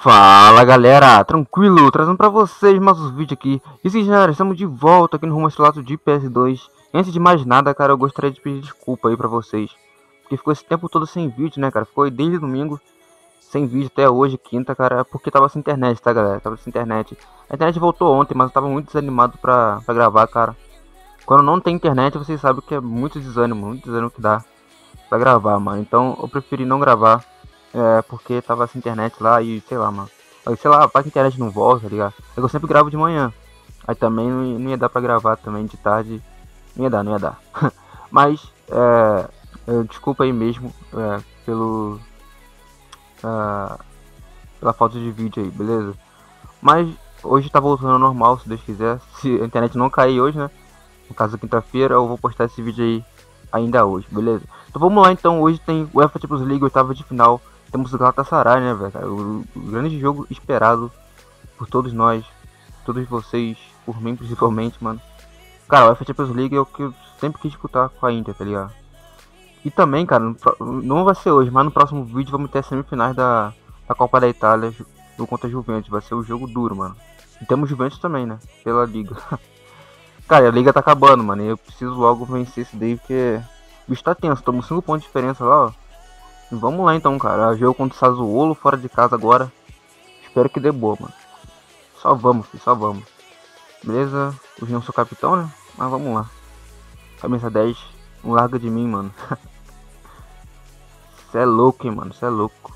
Fala galera, tranquilo, trazendo pra vocês mais um vídeo aqui. E sim galera, estamos de volta aqui no rumo estrelato de PS2 Antes de mais nada, cara, eu gostaria de pedir desculpa aí pra vocês. Porque ficou esse tempo todo sem vídeo, né, cara? Ficou desde domingo sem vídeo até hoje, quinta, cara Porque tava sem internet, tá galera, tava sem internet. A internet voltou ontem, mas eu tava muito desanimado pra, pra gravar, cara. Quando não tem internet, vocês sabem que é muito desânimo, muito desânimo que dá Pra gravar, mano. Então eu preferi não gravar é, porque tava sem internet lá e sei lá, mano. Aí, sei lá, para que a internet não volta, tá ligado? É eu sempre gravo de manhã. Aí também não ia dar pra gravar também de tarde. Não ia dar, não ia dar. Mas, é, é, desculpa aí mesmo é, pelo. É, pela falta de vídeo aí, beleza? Mas hoje tá voltando ao normal, se Deus quiser. Se a internet não cair hoje, né? No caso, quinta-feira, eu vou postar esse vídeo aí ainda hoje, beleza? Então vamos lá, então. Hoje tem UEFA Champions League, oitava de final. Temos o Galatasaray, né, velho? O, o, grande jogo esperado por todos nós, todos vocês, por mim principalmente, mano. Cara, o UEFA Champions League é o que eu sempre quis disputar com a Inter, tá ligado? E também, cara, não vai ser hoje, mas no próximo vídeo vamos ter as semifinais da, da Copa da Itália do contra a Juventus. Vai ser um jogo duro, mano. E temos Juventus também, né? Pela liga. cara, a liga tá acabando, mano. E eu preciso logo vencer esse daí, porque o bicho tá tenso. Estamos 5 pontos de diferença lá, ó. Vamos lá então, cara. Jogo contra o Sassuolo fora de casa agora. Espero que dê boa, mano. Só vamos, filho, só vamos. Beleza? Hoje não sou capitão, né? Mas vamos lá. Camisa 10. Não larga de mim, mano. Cê é louco, hein, mano. Cê é louco.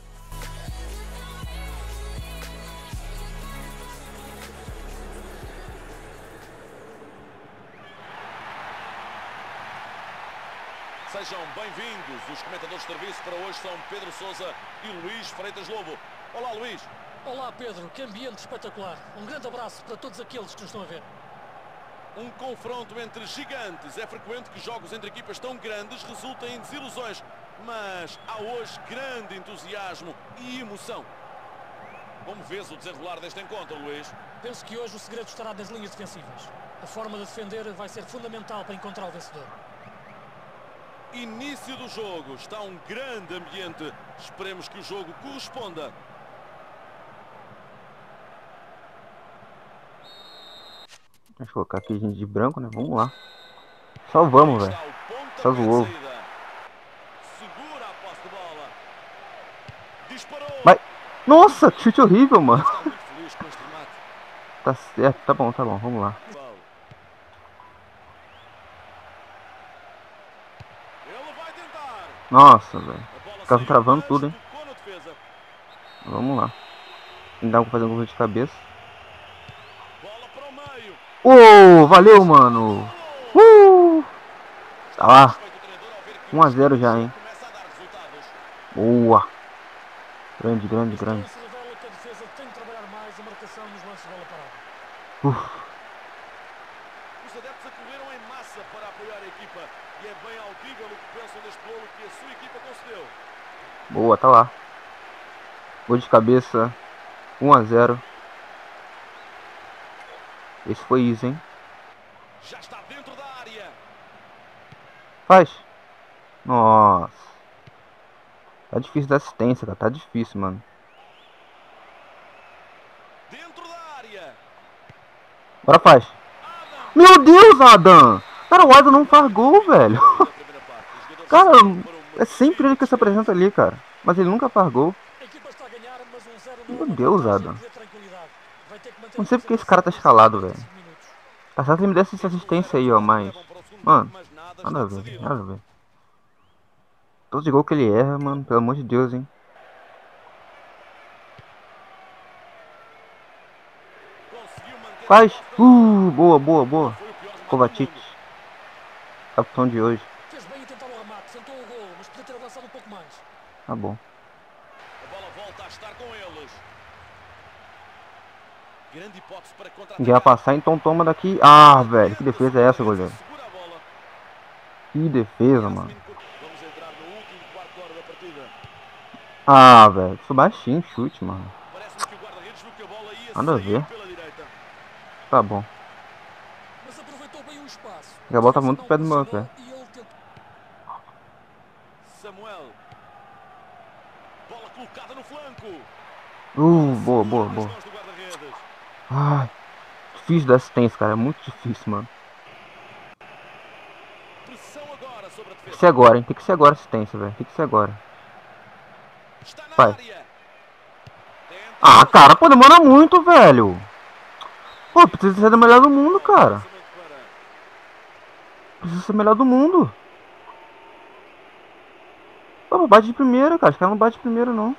Serviço para hoje são Pedro Sousa e Luís Freitas Lobo. Olá, Luís. Olá, Pedro. Que ambiente espetacular. Um grande abraço para todos aqueles que nos estão a ver. Um confronto entre gigantes. É frequente que jogos entre equipas tão grandes resultem em desilusões. Mas há hoje grande entusiasmo e emoção. Como vês o desenrolar deste encontro, Luís? Penso que hoje o segredo estará nas linhas defensivas. A forma de defender vai ser fundamental para encontrar o vencedor. Início do jogo, está um grande ambiente. Esperemos que o jogo corresponda. Deixa eu colocar aqui gente de branco, né? Vamos lá. Só vamos, velho. Só zoou. Mas... Nossa, chute horrível, mano. tá certo, tá bom, tá bom, vamos lá. Nossa, velho. Ficava travando tudo, hein. Vamos lá. Ainda dá pra fazer um gol de cabeça. Oh, valeu, mano. Uh! Tá lá. 1 a 0 já, hein. Boa. Grande, grande, grande. Uf. Os adeptos acorreram em massa para apoiar a equipa e é bem audível o que pensam deste golo que a sua equipa concedeu. Boa, tá lá. Gol de cabeça. 1 a 0. Esse foi isso, hein? Já está dentro da área. Faz. Nossa. Tá difícil da assistência, cara. Tá difícil, mano. Dentro da área. Bora, faz. Meu Deus, Adam! Cara, o Adam não faz gol, velho. cara, é sempre ele que se apresenta ali, cara. Mas ele nunca faz gol. Meu Deus, Adam. Não sei porque esse cara tá escalado, velho. Tá certo que ele me desse essa assistência aí, ó, mas... Mano, nada a ver, nada a ver. Todo gol que ele erra, mano, pelo amor de Deus, hein. Faz! Uh, boa, boa, boa. Kovacic. Capitão de hoje. Fez bem em tentar o remate, sentou o gol, mas podia ter avançado um pouco mais. Tá bom. A bola volta a estar com eles. Grande hipótese para contra vai passar, então toma daqui. Ah, velho, que defesa é essa, goleiro? Que defesa, mano. Ah, velho, isso baixinho chute, mano. Nada a ver. Tá bom. A bola tá muito perto do meu pé. E ele tentou. Samuel. Bola colocada no flanco. Uh, boa, boa, boa. Ai, difícil da assistência, cara. É muito difícil, mano. Tem que ser agora, hein? Tem que ser agora a assistência, velho. Tem que ser agora. Vai. Ah, cara, pô, demora muito, velho. Pô, precisa ser o melhor do mundo, cara. Precisa ser o melhor do mundo. Pô, bate de primeira, cara. Os caras não bate de primeira, não.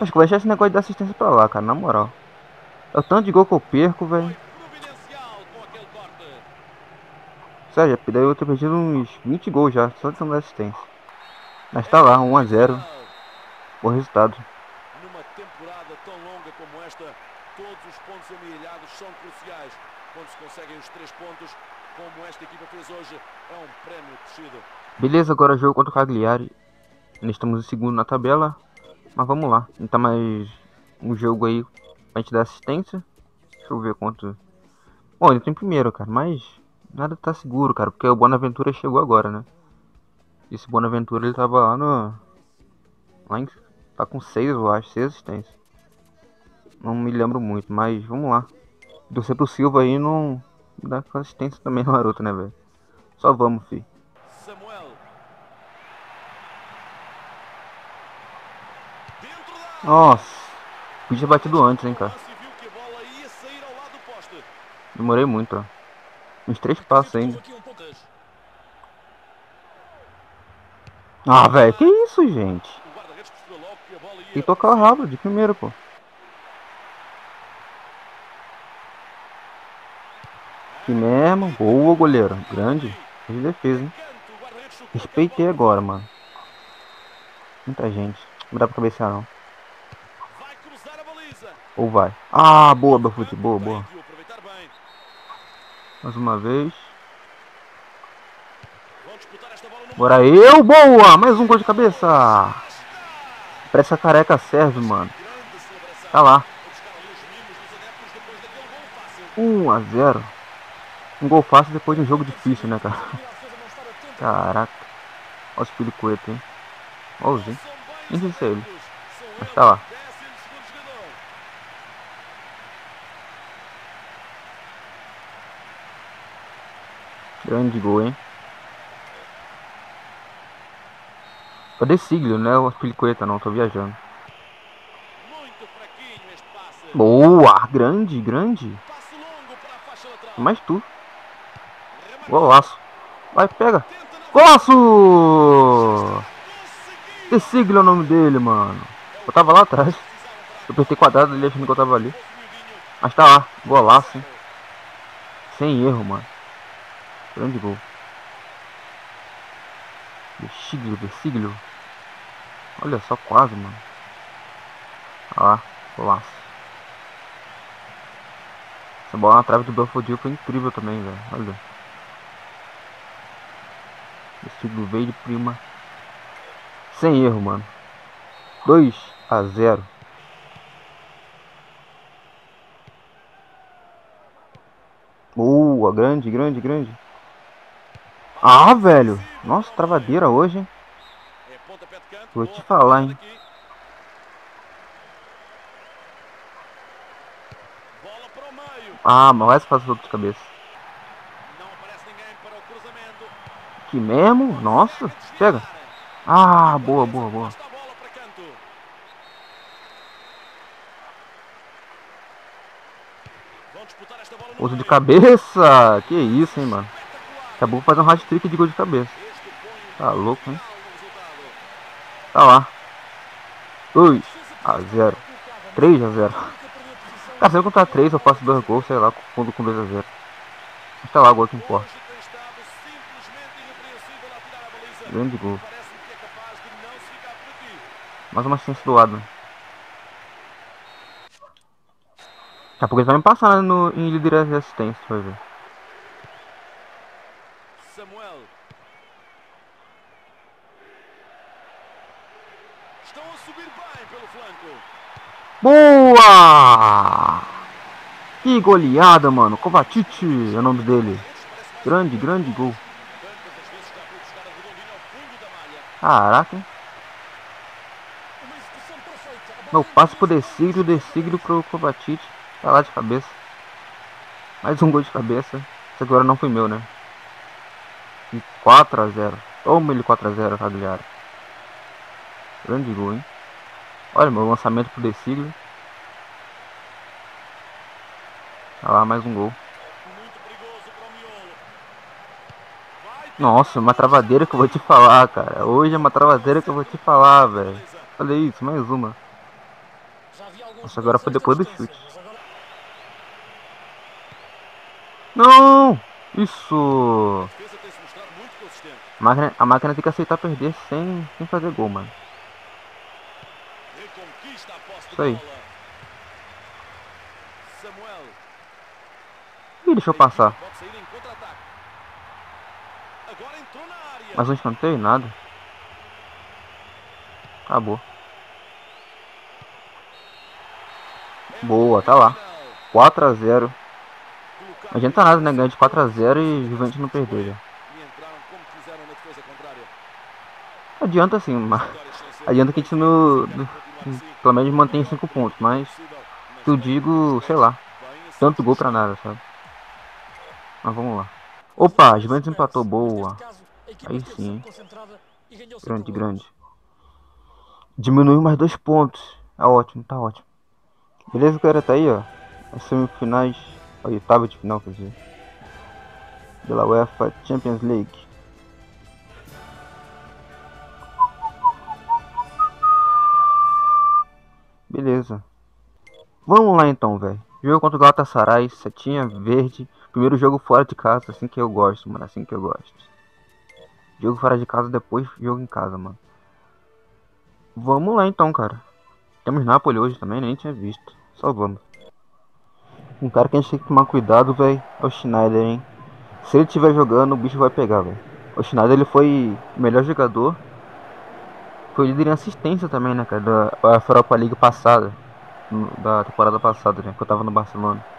Acho que vai deixar esse negócio de assistência pra lá, cara. Na moral. É o tanto de gol que eu perco, velho. Sério, daí eu tô perdendo uns 20 gols já, só de da assistência. Mas tá lá, 1x0. Bom resultado. Numa temporada tão longa como esta, todos os pontos amealhados são cruciais. Quando se conseguem os 3 pontos, como esta equipa fez hoje, é um crescido. Beleza, agora jogo contra o Cagliari. Ainda estamos em segundo na tabela. Mas vamos lá. Então mais um jogo aí pra gente dar assistência. Deixa eu ver quanto. Bom, ele tem primeiro, cara, mas nada tá seguro, cara, porque o Bonaventura chegou agora, né? Esse Bonaventura ele tava lá no. Lá em. Tá com 6, eu acho, 6 assistências. Não me lembro muito, mas vamos lá. Torcer pro Silva aí não dá assistência também Naruto, né, velho? Só vamos, fi. Nossa, podia ter batido antes, hein, cara. Demorei muito, ó. Uns três passos ainda. Ah, velho, que isso, gente? Tem que tocar o rabo de primeiro, pô. Que mesmo. Boa, goleiro. Grande. De defesa, hein? Respeitei agora, mano. Muita gente. Não dá pra cabecear, não. Ou vai? Ah, boa, Bafute. Boa, boa. Mais uma vez. Bora eu, boa! Mais um gol de cabeça. Parece que a careca serve, mano. Tá lá. 1 a 0. Um gol fácil depois de um jogo difícil, né, cara? Caraca. Olha os pelicoetos, hein? Olha os, hein? Nem sei se é ele. Mas tá lá. Grande gol, hein? Cadê Siglio, né? O Pilicueta não, tô viajando. Boa! Grande, grande. Mais tu. Golaço. Vai, pega. Golaço! Siglio é o nome dele, mano. Eu tava lá atrás. Eu apertei quadrado ali achando que eu tava ali. Mas tá lá. Golaço, hein? Sem erro, mano. Grande gol. Versículo, versículo. Olha só, quase, mano. Olha lá, golaço. Essa bola na trave do Belfodil foi incrível também, velho. Olha. Versículo veio de prima. Sem erro, mano. 2 a 0. Boa, grande, grande, grande. Ah, velho. Nossa, travadeira hoje, hein? Vou te falar, hein? Ah, mas outro de cabeça. Que mesmo? Nossa, pega. Ah, boa, boa, boa. Uso de cabeça. Que isso, hein, mano. Acabou fazer um hat-trick de gol de cabeça. Tá louco, hein? Tá lá. 2 a 0. 3 a 0. Cara, se eu contar 3, eu faço 2 gols, sei lá, fundo com 2 a 0. Mas tá lá, gol que importa. Grande gol. Mais uma chance do lado. Daqui a pouco ele vai me passar no, em liderança de assistência, vai ver. Boa! Que goleada, mano. Kovacic é o nome dele. Grande, grande gol. Caraca, hein? Meu passe pro Desigro, Desigro pro Kovacic. Tá lá de cabeça. Mais um gol de cabeça. Esse agora não foi meu, né? E 4x0. Toma ele 4x0, Cagliari. Grande gol, hein? Olha, meu lançamento pro Desigro. Tá lá, mais um gol. Nossa, uma travadeira que eu vou te falar, cara. Hoje é uma travadeira que eu vou te falar, velho. Olha isso, mais uma. Nossa, agora foi depois do chute. Não! Isso! A máquina, a máquina tem que aceitar perder sem, sem fazer gol, mano. Isso aí. Deixa eu passar. Mais um escanteio? Nada. Acabou. Boa, tá lá. 4x0. Não adianta nada, né? Ganhar de 4x0 e Juventus não perder já. Adianta sim, mas... Adianta que a gente no, pelo menos mantém 5 pontos, mas eu digo, sei lá, tanto gol pra nada, sabe? Mas vamos lá. Opa, Juventus empatou, boa. Aí sim, Grande, grande. Diminuiu mais dois pontos. É ótimo, tá ótimo. Beleza, galera? Tá aí, ó. As semifinais, a oitava de final, quer dizer. Pela UEFA Champions League. Beleza. Vamos lá então, velho. Jogo contra o Galatasaray, setinha verde. Primeiro jogo fora de casa, assim que eu gosto, mano. Assim que eu gosto. Jogo fora de casa, depois jogo em casa, mano. Vamos lá então, cara. Temos Napoli hoje também, nem tinha visto. Só vamos. Um cara que a gente tem que tomar cuidado, velho, é o Schneider, hein. Se ele estiver jogando, o bicho vai pegar, velho. O Schneider, ele foi o melhor jogador. Foi líder em assistência também, né, cara, da Europa League passada. Da temporada passada, né, que eu tava no Barcelona.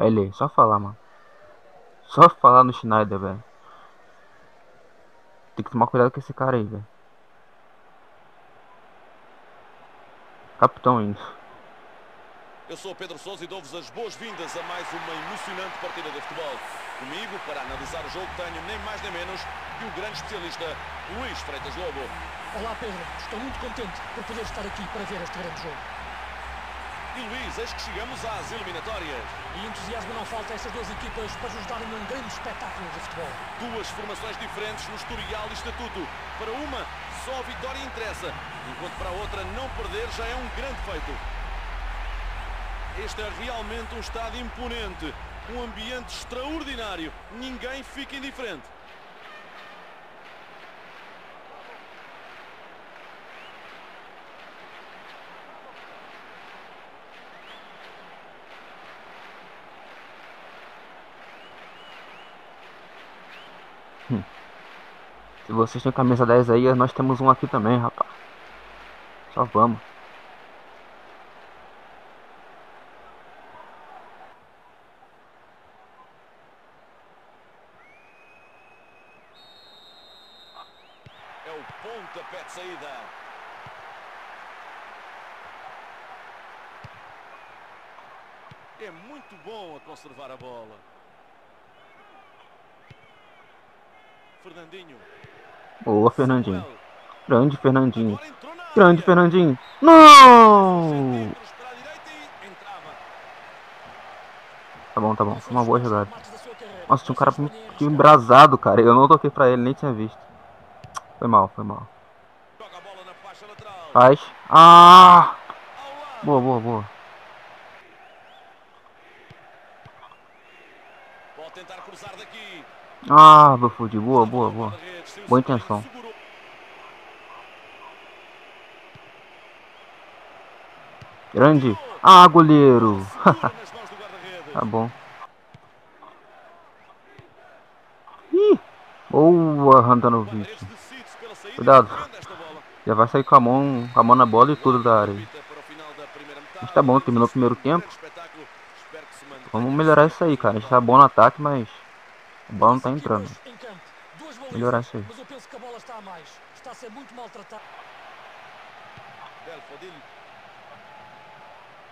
Aí ele, só falar, mano. Só falar no Schneider, velho. Tem que tomar cuidado com esse cara aí, velho. Capitão ainda. Eu sou Pedro Sousa e dou-vos as boas-vindas a mais uma emocionante partida de futebol. Comigo, para analisar o jogo, tenho nem mais nem menos que o grande especialista Luís Freitas Lobo. Olá Pedro, estou muito contente por poder estar aqui para ver este grande jogo. E Luís, eis que chegamos às eliminatórias. E entusiasmo não falta a estas duas equipas para nos darem um grande espetáculo de futebol. Duas formações diferentes no historial e estatuto. Para uma, só a vitória interessa, enquanto para a outra, não perder já é um grande feito. Este é realmente um estádio imponente, um ambiente extraordinário. Ninguém fica indiferente. Se vocês têm camisa 10 aí, nós temos um aqui também, rapaz. Só vamos. É o pontapé de saída. É muito bom a conservar a bola. Fernandinho. Boa, Fernandinho. Grande Fernandinho. Grande Fernandinho. Não! Tá bom, tá bom. Foi uma boa jogada. Nossa, tinha um cara muito embrasado, cara. Eu não toquei pra ele, nem tinha visto. Foi mal, foi mal. Faz. Ah! Boa, boa, boa. Ah, vou fudi. Boa, boa, boa. Boa intenção. Grande. Ah, goleiro. tá bom. Ih. Boa, Randanovic. Cuidado. Já vai sair com a mão, com a mão na bola e tudo da área. Mas tá bom, terminou o primeiro tempo. Vamos melhorar isso aí, cara. A gente tá bom no ataque, mas a bola não tá entrando. Melhorar isso aí. Mas eu penso que a bola está a mais. Está a ser muito maltratada.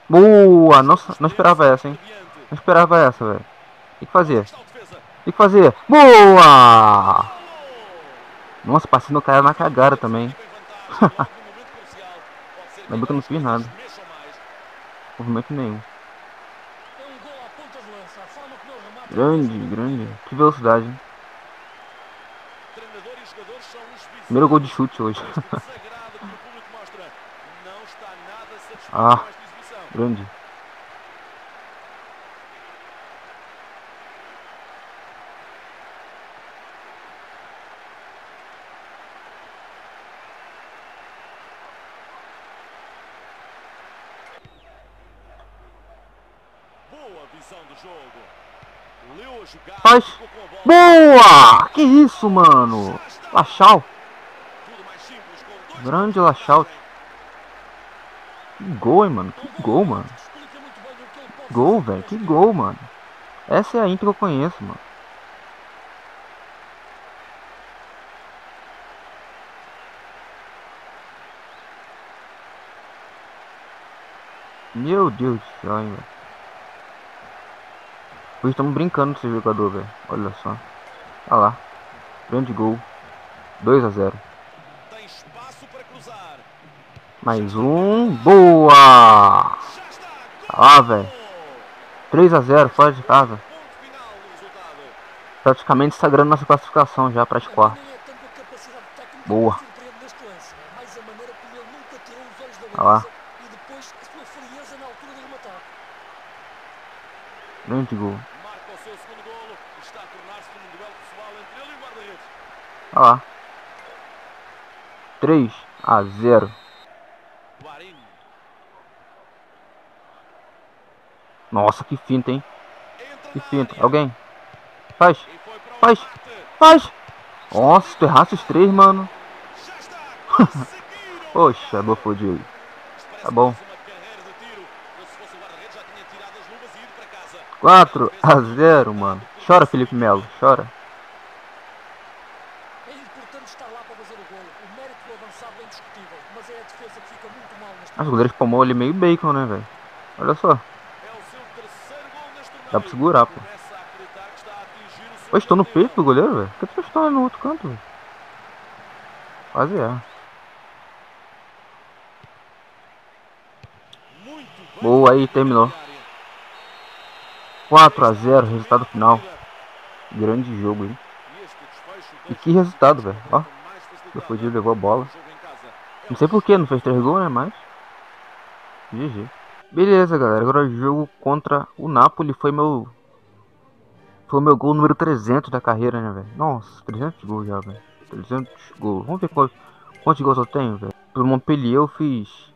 Boa! Nossa, não esperava essa, hein? Não esperava essa, velho. O que fazer? O que fazer? Boa! Nossa, passei no cara na cagada também. Ainda que eu não fiz nada. Movimento nenhum. Grande, grande. Que velocidade. Hein? Primeiro gol de chute hoje. ah, grande. Faz. Boa! Que isso, mano? Lachau. Grande Lachau. Que gol, hein, mano? Que gol, mano. Gol, velho. Que gol, mano. Essa é a intro que eu conheço, mano. Meu Deus do céu, hein, velho. Estamos brincando com esse jogador, velho. Olha só. Olha lá. Grande gol. 2 a 0. Mais um. Boa! Ah, velho. 3 a 0 fora de casa. Praticamente sagrando nossa classificação já para as quartas. Boa. Olha lá. Grande gol. Olha lá. 3 a 0. Nossa, que finta, hein? Que finta. Alguém? Faz. Faz. Faz. Nossa, tu errasse os três, mano. Poxa, boa fodido. Tá bom. 4 a 0, mano. Chora, Felipe Melo, chora. É importante estar lá para fazer o gol. O mérito do avançado é indiscutível, mas é a defesa que fica muito mal neste As goleiras palmou ali meio bacon, né, velho? Olha só. Dá pra segurar, pô. Oi, estou no peito do goleiro, velho. Por que tu está no outro canto, velho? Quase é. Boa aí, terminou. 4 a 0 resultado final. Grande jogo, hein? E que resultado, velho. Ó, o Fudido levou a bola. Não sei porquê, não fez 3 gols, né? Mas. GG. Beleza, galera. Agora o jogo contra o Napoli foi meu. Foi meu gol número 300 da carreira, né, velho? Nossa, 300 gols já, velho. 300 gols. Vamos ver quantos, quantos gols eu tenho, velho. Pelo Montpellier eu fiz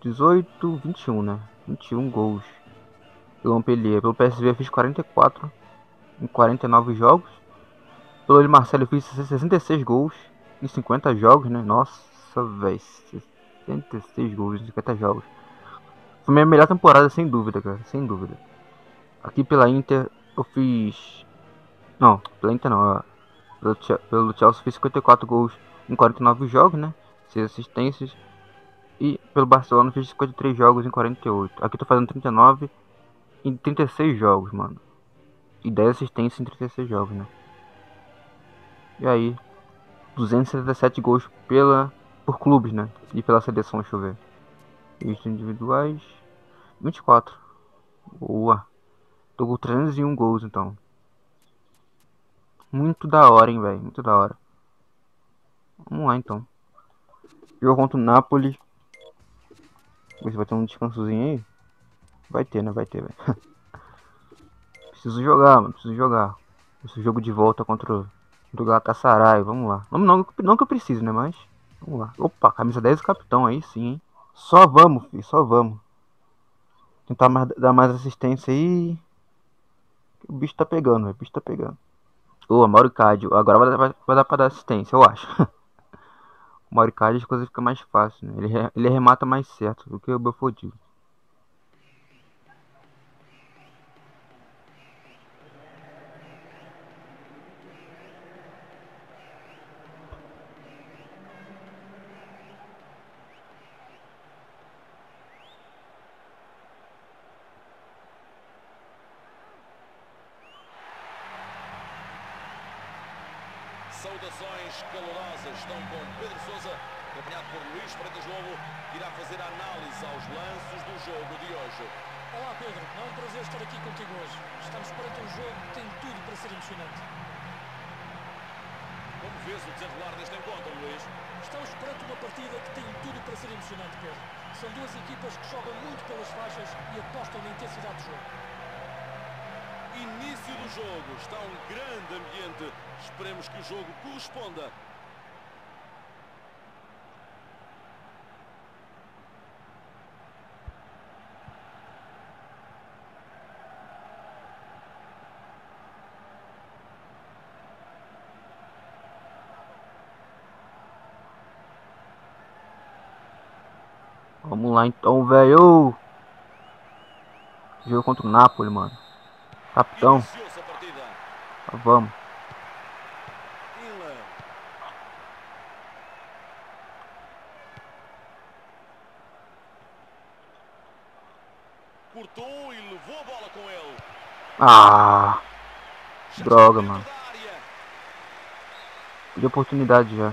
18, 21, né? 21 gols pelo Montpellier. Pelo PSV eu fiz 44 em 49 jogos. Pelo Marcelo eu fiz 66 gols em 50 jogos, né? Nossa, velho. 66 gols em 50 jogos. Foi minha melhor temporada, sem dúvida, cara. Sem dúvida. Aqui pela Inter eu fiz. Não, pela Inter não. Pelo, pelo Chelsea eu fiz 54 gols em 49 jogos, né? 6 assistências. E pelo Barcelona eu fiz 53 jogos em 48. Aqui tô fazendo 39 em 36 jogos, mano. E 10 assistências em 36 jogos, né? E aí, 277 gols pela, por clubes, né? E pela seleção, deixa eu ver. Isso individuais, 24. Boa. Tô com 301 gols, então. Muito da hora, hein, velho. Muito da hora. Vamos lá, então. Jogo contra o Napoli. Ver vai ter um descansozinho aí. Vai ter, né? Vai ter, velho. preciso jogar, mano. Preciso jogar. Esse jogo de volta contra o, do Galatasaray. Vamos lá. Não, não, não que eu precise, né? Mas. Vamos lá. Opa, camisa 10 do capitão aí sim, hein? Só vamos, filho. Só vamos. Tentar mais, dar mais assistência aí. O bicho tá pegando. O bicho tá pegando. Ô, oh, Mauro Cádio. Agora vai, vai, vai, dar pra dar assistência, eu acho. o Mauro Cádio as coisas ficam mais fáceis, né? Ele, ele remata mais certo do que o Belfodil. Saudações calorosas estão com Pedro Sousa, acompanhado por Luís Freitas Lobo, que irá fazer a análise aos lances do jogo de hoje. Olá Pedro, é um prazer estar aqui contigo hoje. Estamos perante um jogo que tem tudo para ser emocionante. Como vês o desenrolar deste encontro, Luís? Estamos perante uma partida que tem tudo para ser emocionante, Pedro. São duas equipas que jogam muito pelas faixas e apostam na intensidade do jogo. Início do jogo, está um grande ambiente. Esperemos que o jogo corresponda. Vamos lá então, velho. Jogo contra o Napoli, mano. Capitão. Tá, vamos. Cortou e levou a bola com ele. Ah, Droga, mano. de oportunidade já.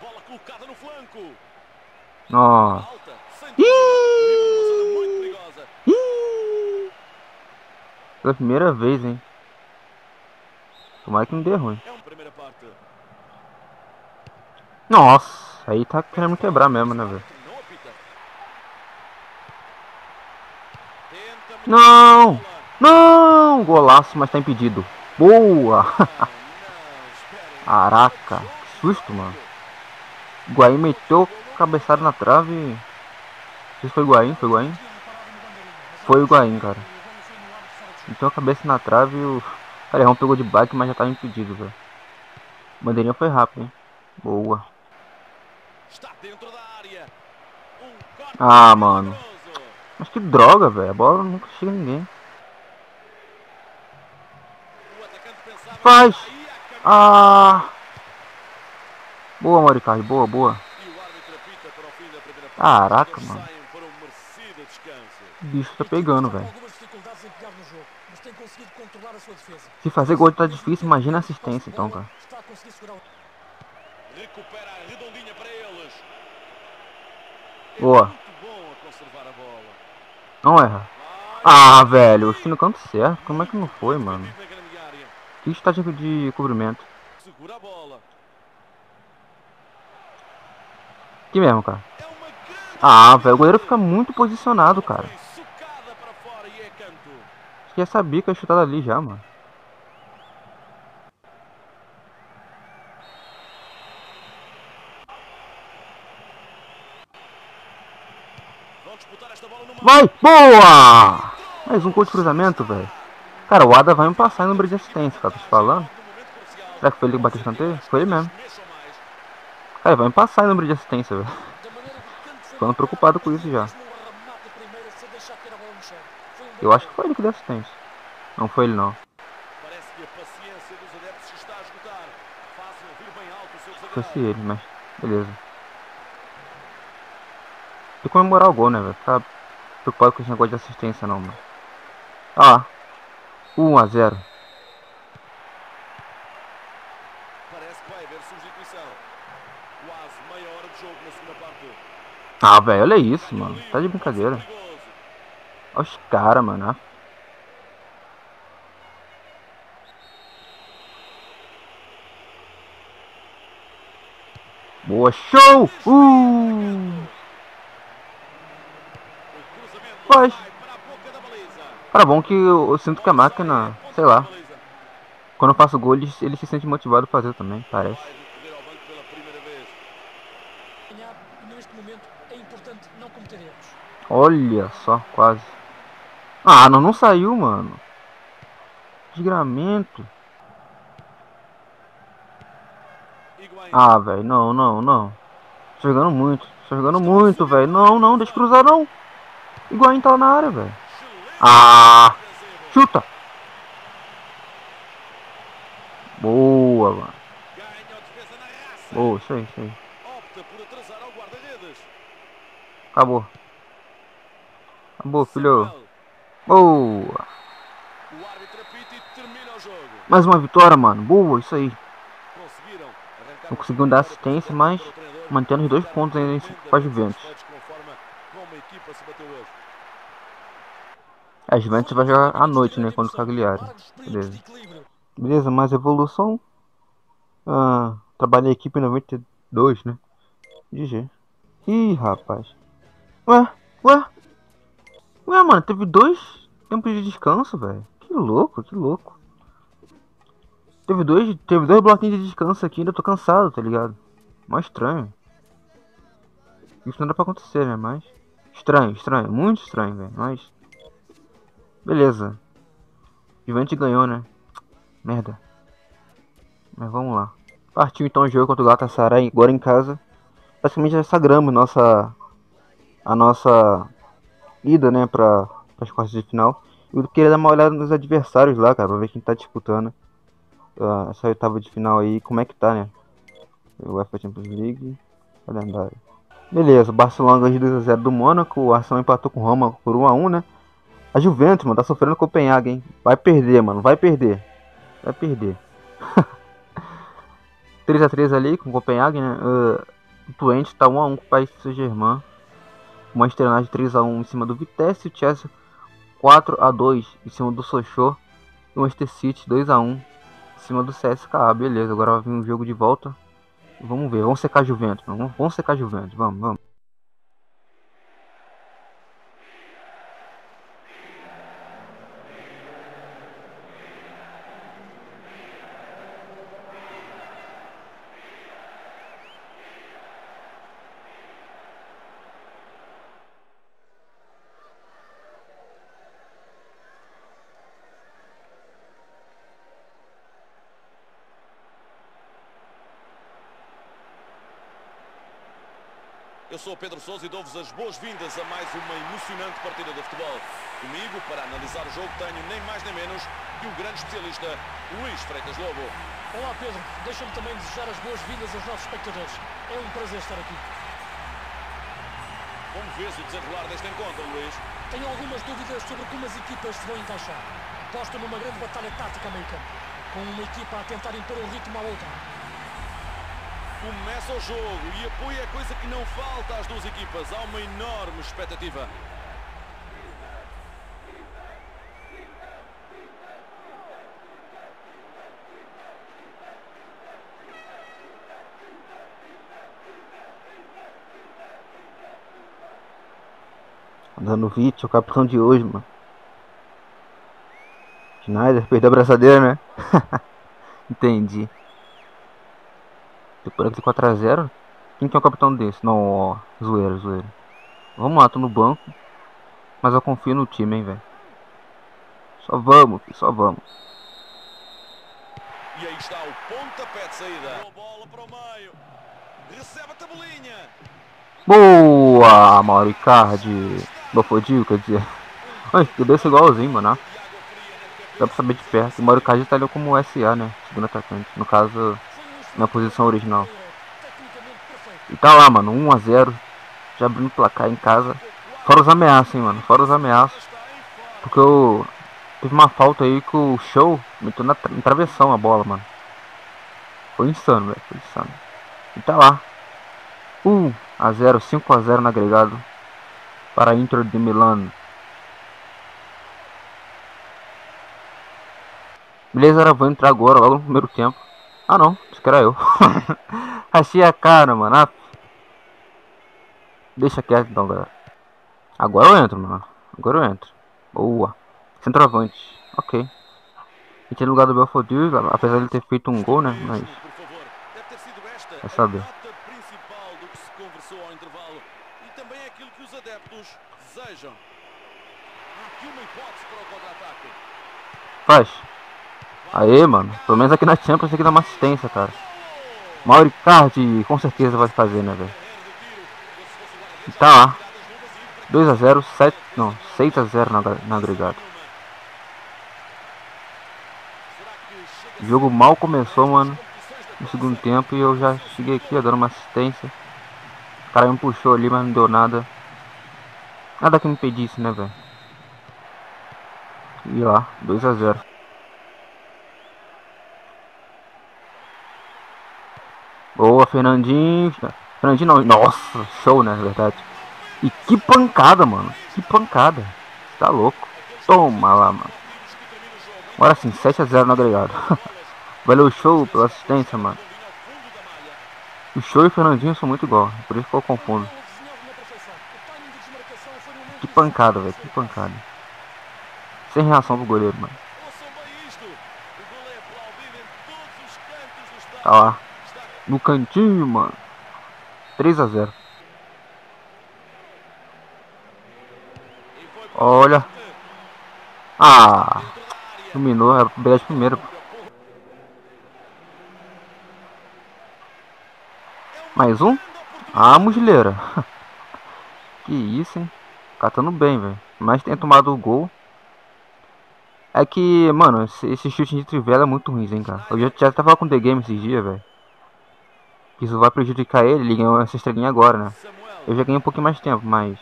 Bola colocada no flanco. Nossa. Alta, sem dúvida. Livre numa zona muito perigosa. Ih! Pela primeira vez, hein. Tomara que não dê ruim. Nossa, aí tá querendo quebrar mesmo, né, velho? Não Não! Golaço, mas tá impedido. Boa! Caraca, que susto, mano. Guaim meteu cabeçada na trave. Não sei se foi Guaim, foi Guaim? Foi o Guaim, cara. Meteu a cabeça na trave e o Carerrão pegou de bike, mas já tava impedido, velho. Bandeirinha foi rápido, hein? Boa. Ah, mano. Mas que droga, velho. A bola nunca chega em ninguém. Faz. Ah! Boa, Moricardi. Boa, boa. Caraca, mano. O bicho tá pegando, velho. Se fazer gol tá difícil, imagina a assistência então, cara. Boa. Não erra. Ah, velho. Eu fui no canto certo. Como é que não foi, mano? Que estágio de cobrimento. Segura a bola. Aqui mesmo, cara. Ah, velho. O goleiro fica muito posicionado, cara. Foi socada para fora e é que chutar ali já, mano. Vai! Boa! Mais um gol de cruzamento, velho. Cara, o Ada vai me passar em número de assistência, cara. Tô te falando. Será que foi ele que bateu o escanteio? Foi ele mesmo. Cara, vai me passar em número de assistência, velho. Ficando preocupado com isso já. Eu acho que foi ele que deu assistência. Não foi ele, não. O Fosse ele, mas beleza. Que comemorar o gol, né, velho? Ficar preocupado com esse negócio de assistência, não, mano. Ah, 1 a 0 Parece que vai haver substituição. Quase meia hora de jogo na segunda parte. Ah, velho, olha isso, mano. Tá de brincadeira. Olha os caras, mano. Boa, show! Uh! Baliza. Cara, bom que eu, sinto que a máquina, sei lá, quando eu faço gol, ele, ele se sente motivado a fazer também, parece. Vai recorrer ao banco pela primeira vez. Ganhar, e neste momento é importante não cometer erros. Olha só, quase. Ah, não, não saiu, mano. Desgramento. Ah, velho, não, não, não. Tô jogando muito, tô jogando muito, velho. Não, não, deixa cruzar, não. Igual tá na área, velho. Ah, chuta. Boa, mano. Boa, isso aí, isso aí. Opta por atrasar ao guarda-redes. Acabou. Acabou, filho. Boa. Mais uma vitória, mano. Boa, isso aí. Não conseguiu dar assistência, mas mantendo os dois pontos ainda com a Juventus. A Juventus vai jogar à noite, né? Contra o Cagliari. Beleza. Beleza, mais evolução. Ah, trabalhei equipe 92, né? GG. Ih, rapaz. Ué, ué. Ué, mano, teve dois tempos de descanso, velho. Que louco, que louco. Teve dois, teve dois bloquinhos de descanso aqui, ainda tô cansado, tá ligado? Mó estranho. Isso não dá pra acontecer, né? Mas. Estranho, estranho, muito estranho, velho. Mas. Beleza. Juventus ganhou, né? Merda. Mas vamos lá. Partiu então o jogo contra o Galatasaray agora em casa. Basicamente já sagramos nossa a nossa ida, né, para as quartas de final. Eu queria dar uma olhada nos adversários lá, cara, pra ver quem tá disputando uh, essa oitava de final aí, como é que tá, né? O UEFA Champions League, calendário. Beleza, Barcelona ganhou de 2x0 do Mônaco, o Arsenal empatou com o Roma por 1x1, né? A Juventus, mano, tá sofrendo com o Copenhague, hein? Vai perder, mano, vai perder. Vai perder. 3x3 ali com o Copenhague, né? Uh, o Twente tá 1x1 com o Paris Saint-Germain. O Manchester United 3x1 em cima do Vitesse. O Chelsea 4x2 em cima do Sochaux. E o Manchester City 2x1 em cima do CSKA. Beleza, agora vai vir um jogo de volta. Vamos ver, vamos secar Juventus. Vamos, vamos secar Juventus, vamos, vamos. Eu sou Pedro Sousa e dou-vos as boas-vindas a mais uma emocionante partida de futebol. Comigo, para analisar o jogo, tenho nem mais nem menos que o grande especialista Luís Freitas Lobo. Olá Pedro, deixa-me também desejar as boas-vindas aos nossos espectadores. É um prazer estar aqui. Como vês o desenrolar deste encontro, Luís? Tenho algumas dúvidas sobre como as equipas se vão encaixar. Aposto numa grande batalha tática meio campo, com uma equipa a tentar impor um ritmo à outra. Começa o jogo e apoio é coisa que não falta às duas equipas. Há uma enorme expectativa. Vídeo, o capitão de hoje, mano. Schneider perdeu a braçadeira, né? Entendi. Depois de 4x0. Quem que é o capitão desse? Não, ó. Zoeira, zoeira. Vamos lá, tô no banco. Mas eu confio no time, hein, velho. Só vamos, só vamos. E aí está o pontapé de saída. Bola para o meio. Recebe a tabelinha. Boa, Mauro. Bofodil, quer dizer. Ai, tudo isso igualzinho, mano. Dá pra saber de perto. O Mauro Icardi tá ali como SA, né? Segundo atacante. No caso, na posição original. E tá lá, mano, 1x0. Já abrindo o placar em casa. Fora os ameaças, hein, mano. Fora os ameaças. Porque eu. Teve uma falta aí que o show meteu na, tra travessão a bola, mano. Foi insano, velho. Foi insano. E tá lá. 1x0, 5x0 no agregado. Para a Inter de Milano. Beleza, era vou entrar agora, logo no primeiro tempo. Ah não, eu. Achei a cara, mano. Ah. Deixa quieto então, galera. Agora eu entro, mano. Agora eu entro. Boa. Centroavante. Ok. E tinha lugar do Belfodil, apesar de ter feito um gol, né? Mas. É saber. Faz. Aê, mano. Pelo menos aqui na Champions tem que dar uma assistência, cara. Mauri Cardi com certeza vai fazer, né, velho? Tá lá. 2x0, 7. Não, 6x0 na, na agregado. O jogo mal começou, mano. No segundo tempo e eu já cheguei aqui, ó, dando uma assistência. O cara me puxou ali, mas não deu nada. Nada que me impedisse, né, velho? E lá, 2x0. Boa, Fernandinho. Fernandinho não. Nossa, show, né? Na verdade. E que pancada, mano. Que pancada. Tá louco. Toma lá, mano. Agora sim, 7x0 no agregado. Valeu, show pela assistência, mano. O show e o Fernandinho são muito igual. Por isso que eu confundo. Que pancada, velho. Que pancada. Sem reação do goleiro, mano. Tá lá. No cantinho, mano. 3 a 0 Olha. Ah. Dominou. Pro de primeiro. Mais um? Ah, mochileira. que isso, hein? Catando bem, velho. Mas tem tomado o gol. É que, mano, esse, esse chute de trivela é muito ruim, hein, cara. Eu já, já tava com The Game esses dias, velho. Isso vai prejudicar ele, ele ganhou essa estrelinha agora, né? Eu já ganhei um pouquinho mais tempo, mas...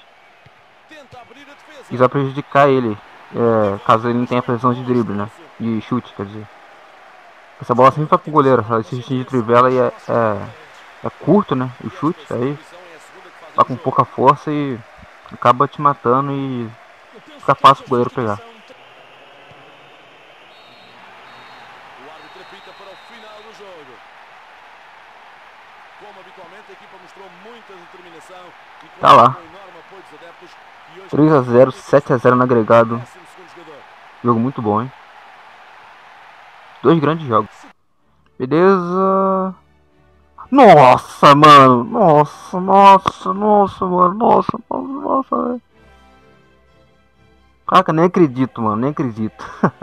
Isso vai prejudicar ele, é, caso ele não tenha precisão de drible, né? De chute, quer dizer. Essa bola sempre vai pro goleiro, sabe? Esse chute de trivela aí é, é, é curto, né? O chute, aí... Tá com pouca força e acaba te matando e fica fácil pro goleiro pegar. Tá lá. 3 a 0 7 a 0 no agregado. Jogo muito bom, hein? Dois grandes jogos. Beleza. Nossa, mano. Nossa, nossa, nossa, mano. Nossa, nossa, nossa, velho. Caraca, nem acredito, mano. Nem acredito.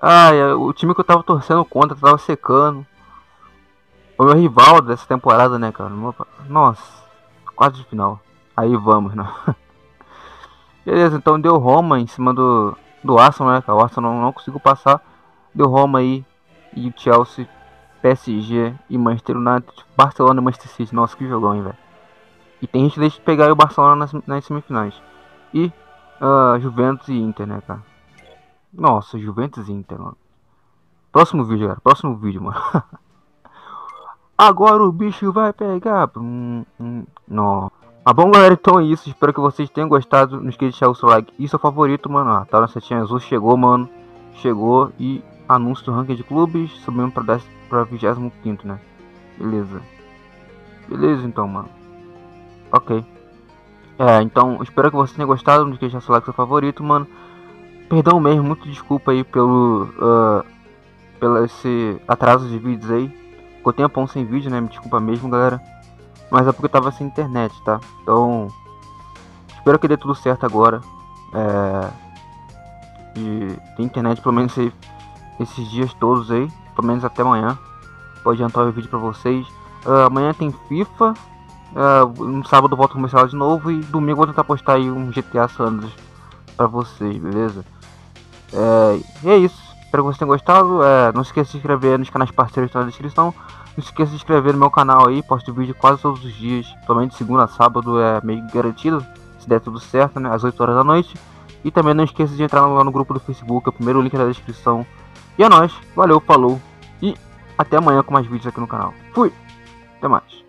Ai, o time que eu tava torcendo contra tava secando. O meu rival dessa temporada, né, cara? Nossa, quase de final. Aí vamos, né? Beleza, então deu Roma em cima do, do Arsenal, né? O Arsenal não, não conseguiu passar. Deu Roma aí e o Chelsea, PSG e Manchester United, Barcelona e Manchester City. Nossa, que jogão, hein, velho. E tem gente de pegar o Barcelona nas, nas semifinais. E uh, Juventus e Inter, né, cara? Nossa, Juventus e Inter, mano. Próximo vídeo. Próximo vídeo, mano. Agora o bicho vai pegar. Hum, hum, não. Ah, bom, galera, então é isso. Espero que vocês tenham gostado. Não esqueça de deixar o seu like e seu favorito, mano. Ah, tá na setinha azul. Chegou, mano. Chegou. E anúncio do ranking de clubes. Subimos pra, 10, pra 25, né? Beleza. Beleza, então, mano. Ok. É, então, espero que vocês tenham gostado. Não esqueça de deixar o seu like seu favorito, mano. Perdão mesmo, muito desculpa aí pelo. Uh, pelo esse atraso de vídeos aí. Ficou tempão sem vídeo, né? Me desculpa mesmo, galera. Mas é porque tava sem internet, tá? Então, espero que dê tudo certo agora. É... E tem internet pelo menos esses dias todos aí. Pelo menos até amanhã. Pode adiantar o vídeo pra vocês. Uh, amanhã tem FIFA. Uh, no sábado volto comercial de novo. E domingo vou tentar postar aí um GTA Sanders pra vocês, beleza? É, e é isso. Espero que vocês tenham gostado. É, não se esqueça de se inscrever nos canais parceiros que estão na descrição. Não se esqueça de se inscrever no meu canal aí. Posto vídeo quase todos os dias. Somente de segunda a sábado é meio garantido. Se der tudo certo, né? Às 8 horas da noite. E também não esqueça de entrar lá no grupo do Facebook. É o primeiro link na descrição. E é nóis. Valeu, falou. E até amanhã com mais vídeos aqui no canal. Fui. Até mais.